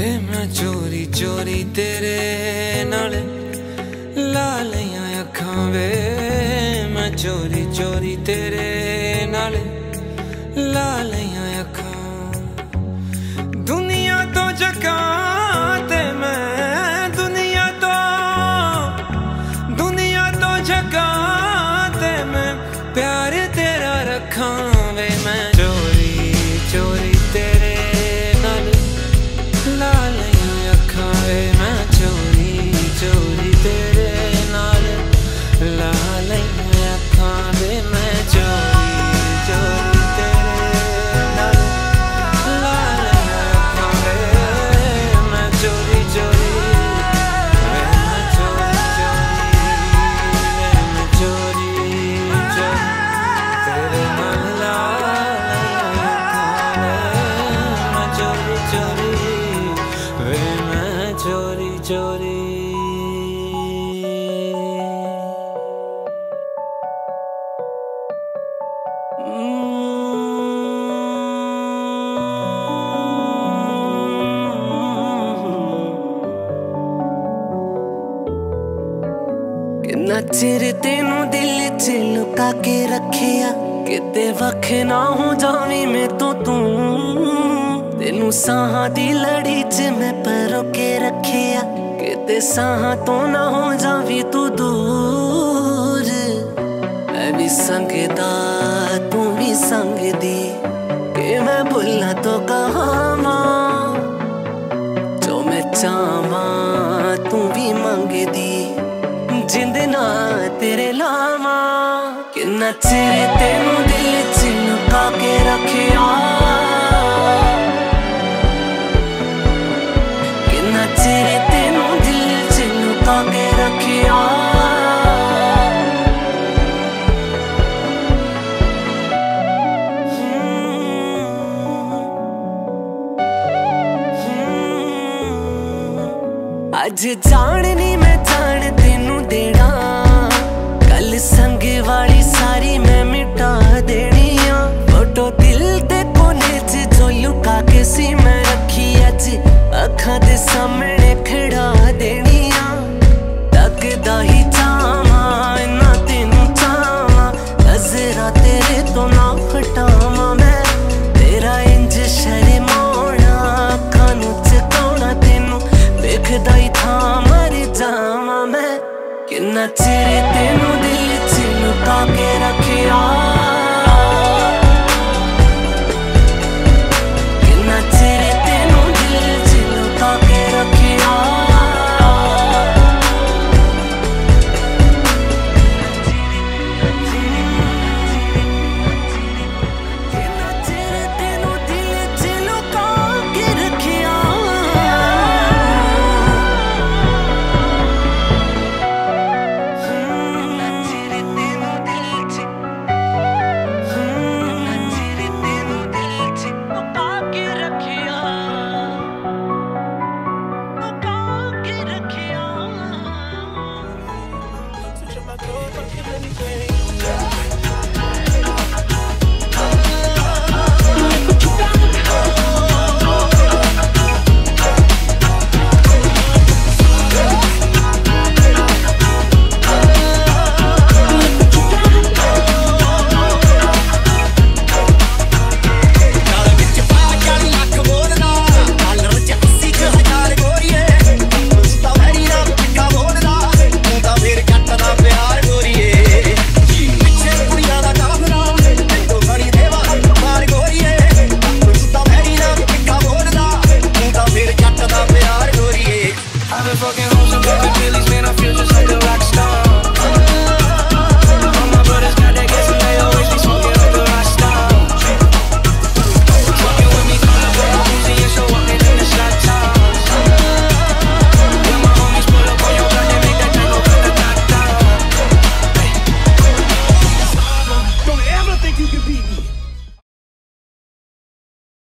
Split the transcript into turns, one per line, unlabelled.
ਮੈਂ ਚੋਰੀ ਚੋਰੀ ਤੇਰੇ ਨਾਲ ਲਾ ਲਈਆਂ ਅੱਖਾਂ ਵੇ। ਮੈਂ ਚੋਰੀ ਚੋਰੀ ਤੇਰੇ ਨਾਲ ਲਾ ਲਈਆਂ ਚੋਰੀ ਚੋਰੀ
ਕਿੰਨਾ ਚਿਰ ਤੈਨੂੰ ਦਿਲ 'ਚ ਲੁਕਾ ਕੇ ਰੱਖਿਆ, ਕਿਤੇ ਵੱਖ ਨਾ ਹੋ ਜਾਵੀਂ ਮੈਂ ਤੋਂ ਤੂੰ। ਤੈਨੂੰ ਸਾਹਾਂ ਦੀ ਲੜੀ 'ਚ ਮੈਂ ਪਰੋ ਕੇ ਰੱਖਿਆ। ਕਿਤੇ ਸਾਹਾਂ ਤੋਂ ਨਾ ਹੋ ਜਾਵੀਂ ਤੂੰ ਦੂਰ। ਮੈਂ ਵੀ ਸੰਗਦਾ, ਤੂੰ ਵੀ ਸੰਗਦੀ। ਕਿ ਮੈਂ ਭੁੱਲਾਂ ਤੋਂ ਕਹਾਵਾਂ, ਜੋ ਮੈਂ ਚਾਹਾਂ ਤੂੰ ਵੀ ਮੰਗਦੀ। ਜਿੰਦ ਨਾ ਤੇਰੇ ਲਾਵਾਂ। ਕਿੰਨਾ ਚਿਰ ਤੈਨੂੰ ਦਿਲ 'ਚ ਲੁਕਾ ਕੇ ਅੱਜ ਜਾਣ ਜਾਣਨੀ ਮੈਂ ਜਾਣ ਤੈਨੂੰ ਦੇਣਾ। ਕੱਲ ਸੰਗ ਵਾਲੀ